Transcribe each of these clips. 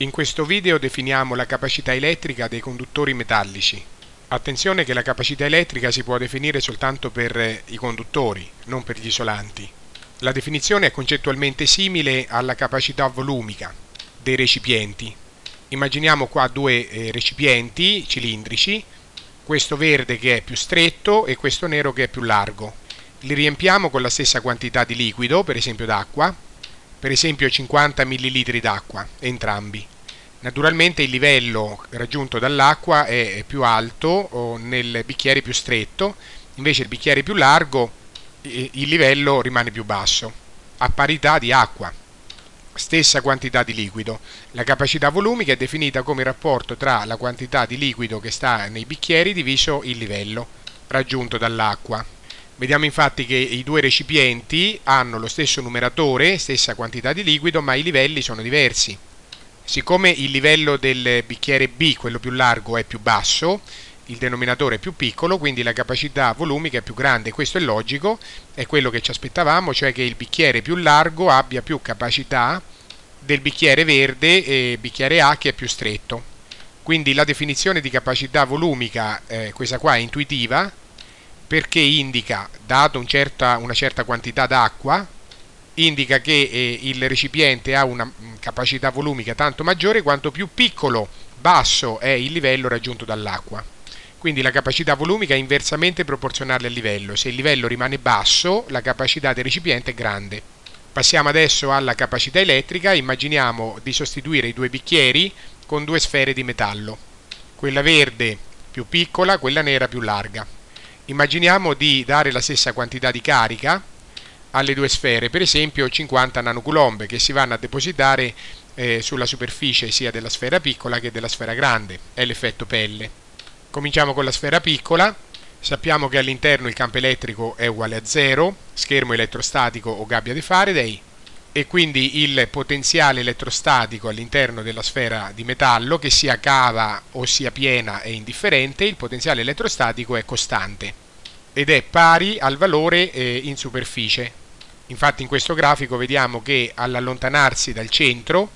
In questo video definiamo la capacità elettrica dei conduttori metallici. Attenzione che la capacità elettrica si può definire soltanto per eh, i conduttori, non per gli isolanti. La definizione è concettualmente simile alla capacità volumica dei recipienti. Immaginiamo qua due eh, recipienti cilindrici, questo verde che è più stretto e questo nero che è più largo. Li riempiamo con la stessa quantità di liquido, per esempio d'acqua, per esempio 50 ml d'acqua, entrambi. Naturalmente il livello raggiunto dall'acqua è più alto nel bicchiere più stretto, invece il bicchiere più largo il livello rimane più basso, a parità di acqua, stessa quantità di liquido. La capacità volumica è definita come il rapporto tra la quantità di liquido che sta nei bicchieri diviso il livello raggiunto dall'acqua. Vediamo infatti che i due recipienti hanno lo stesso numeratore, stessa quantità di liquido, ma i livelli sono diversi. Siccome il livello del bicchiere B, quello più largo, è più basso, il denominatore è più piccolo, quindi la capacità volumica è più grande. Questo è logico, è quello che ci aspettavamo, cioè che il bicchiere più largo abbia più capacità del bicchiere verde e bicchiere A che è più stretto. Quindi la definizione di capacità volumica, eh, questa qua è intuitiva, perché indica, dato un certa, una certa quantità d'acqua, indica che eh, il recipiente ha una mm, capacità volumica tanto maggiore quanto più piccolo, basso è il livello raggiunto dall'acqua. Quindi la capacità volumica è inversamente proporzionale al livello. Se il livello rimane basso, la capacità del recipiente è grande. Passiamo adesso alla capacità elettrica. Immaginiamo di sostituire i due bicchieri con due sfere di metallo. Quella verde più piccola, quella nera più larga. Immaginiamo di dare la stessa quantità di carica alle due sfere, per esempio 50 nanocoulomb che si vanno a depositare eh, sulla superficie sia della sfera piccola che della sfera grande, è l'effetto pelle. Cominciamo con la sfera piccola, sappiamo che all'interno il campo elettrico è uguale a 0, schermo elettrostatico o gabbia di Faraday, e quindi il potenziale elettrostatico all'interno della sfera di metallo, che sia cava o sia piena è indifferente, il potenziale elettrostatico è costante ed è pari al valore eh, in superficie. Infatti in questo grafico vediamo che all'allontanarsi dal centro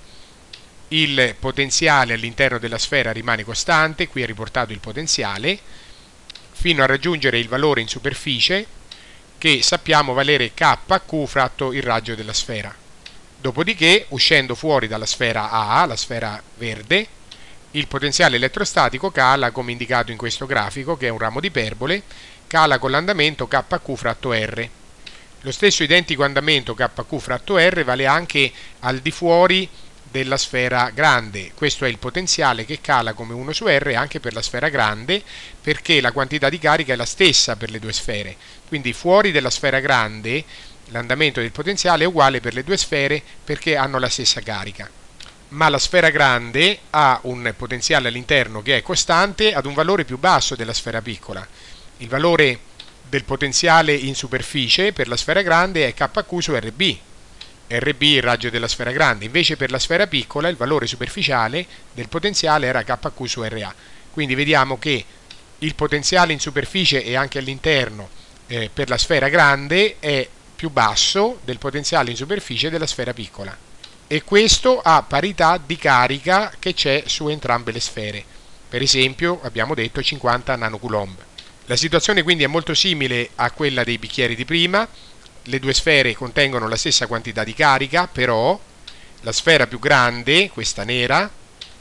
il potenziale all'interno della sfera rimane costante, qui è riportato il potenziale, fino a raggiungere il valore in superficie che sappiamo valere KQ fratto il raggio della sfera. Dopodiché, uscendo fuori dalla sfera A, la sfera verde, il potenziale elettrostatico cala come indicato in questo grafico, che è un ramo di iperbole, cala con l'andamento KQ fratto R. Lo stesso identico andamento KQ fratto R vale anche al di fuori della sfera grande. Questo è il potenziale che cala come 1 su R anche per la sfera grande perché la quantità di carica è la stessa per le due sfere. Quindi fuori della sfera grande l'andamento del potenziale è uguale per le due sfere perché hanno la stessa carica. Ma la sfera grande ha un potenziale all'interno che è costante ad un valore più basso della sfera piccola. Il valore del potenziale in superficie per la sfera grande è KQ su RB. RB il raggio della sfera grande, invece per la sfera piccola il valore superficiale del potenziale era KQ su RA. Quindi vediamo che il potenziale in superficie e anche all'interno eh, per la sfera grande è più basso del potenziale in superficie della sfera piccola e questo a parità di carica che c'è su entrambe le sfere. Per esempio abbiamo detto 50 nanocoulomb. La situazione quindi è molto simile a quella dei bicchieri di prima, le due sfere contengono la stessa quantità di carica, però la sfera più grande, questa nera,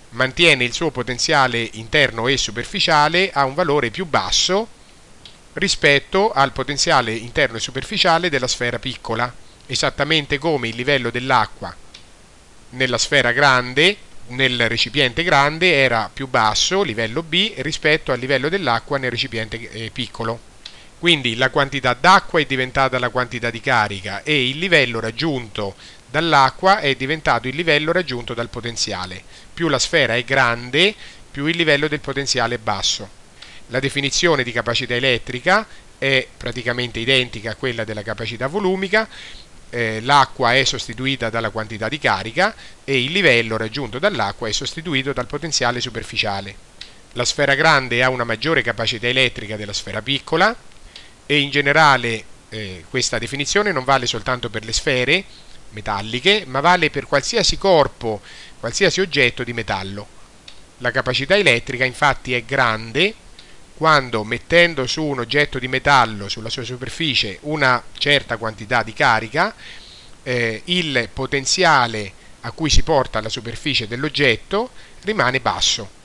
mantiene il suo potenziale interno e superficiale a un valore più basso rispetto al potenziale interno e superficiale della sfera piccola, esattamente come il livello dell'acqua nella sfera grande, nel recipiente grande, era più basso, livello B, rispetto al livello dell'acqua nel recipiente eh, piccolo. Quindi la quantità d'acqua è diventata la quantità di carica e il livello raggiunto dall'acqua è diventato il livello raggiunto dal potenziale. Più la sfera è grande, più il livello del potenziale è basso. La definizione di capacità elettrica è praticamente identica a quella della capacità volumica, eh, l'acqua è sostituita dalla quantità di carica e il livello raggiunto dall'acqua è sostituito dal potenziale superficiale. La sfera grande ha una maggiore capacità elettrica della sfera piccola e in generale eh, questa definizione non vale soltanto per le sfere metalliche, ma vale per qualsiasi corpo qualsiasi oggetto di metallo. La capacità elettrica infatti è grande quando mettendo su un oggetto di metallo sulla sua superficie una certa quantità di carica, eh, il potenziale a cui si porta alla superficie dell'oggetto rimane basso.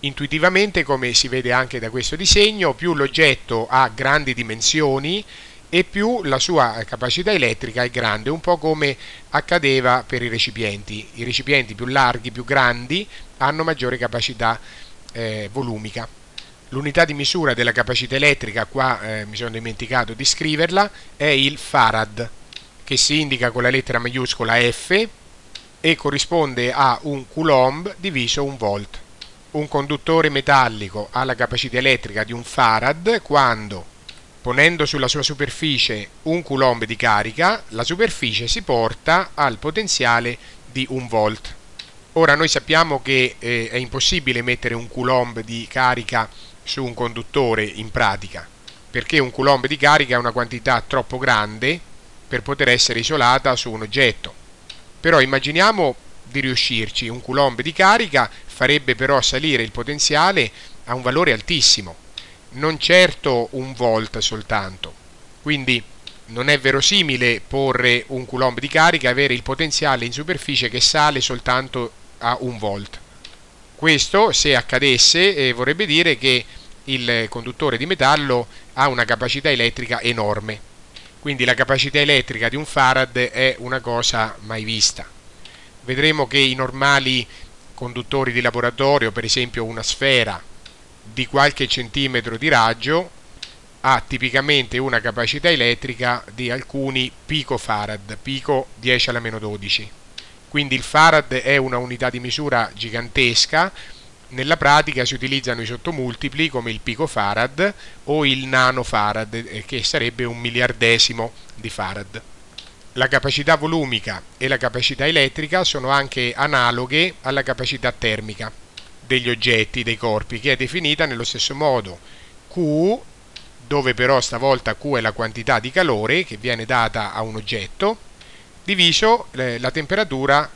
Intuitivamente, come si vede anche da questo disegno, più l'oggetto ha grandi dimensioni e più la sua capacità elettrica è grande, un po' come accadeva per i recipienti. I recipienti più larghi, più grandi, hanno maggiore capacità eh, volumica. L'unità di misura della capacità elettrica, qua eh, mi sono dimenticato di scriverla, è il farad, che si indica con la lettera maiuscola F e corrisponde a un coulomb diviso un volt. Un conduttore metallico ha la capacità elettrica di un farad quando, ponendo sulla sua superficie un coulomb di carica, la superficie si porta al potenziale di un volt. Ora noi sappiamo che eh, è impossibile mettere un coulomb di carica su un conduttore in pratica, perché un coulomb di carica è una quantità troppo grande per poter essere isolata su un oggetto. Però immaginiamo di riuscirci, un coulomb di carica farebbe però salire il potenziale a un valore altissimo, non certo un volt soltanto. Quindi non è verosimile porre un coulomb di carica e avere il potenziale in superficie che sale soltanto a un volt. Questo, se accadesse, eh, vorrebbe dire che il conduttore di metallo ha una capacità elettrica enorme. Quindi la capacità elettrica di un farad è una cosa mai vista. Vedremo che i normali conduttori di laboratorio, per esempio una sfera di qualche centimetro di raggio, ha tipicamente una capacità elettrica di alcuni picofarad, pico 10 alla meno 12 quindi il farad è una unità di misura gigantesca, nella pratica si utilizzano i sottomultipli come il picofarad o il nanofarad, eh, che sarebbe un miliardesimo di farad. La capacità volumica e la capacità elettrica sono anche analoghe alla capacità termica degli oggetti, dei corpi, che è definita nello stesso modo. Q, dove però stavolta Q è la quantità di calore che viene data a un oggetto, diviso la temperatura,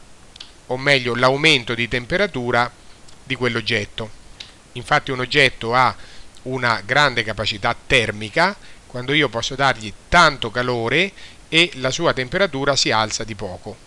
o meglio l'aumento di temperatura di quell'oggetto. Infatti un oggetto ha una grande capacità termica quando io posso dargli tanto calore e la sua temperatura si alza di poco.